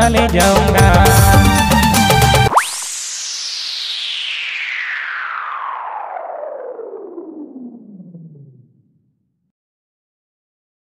चले जाऊँगा।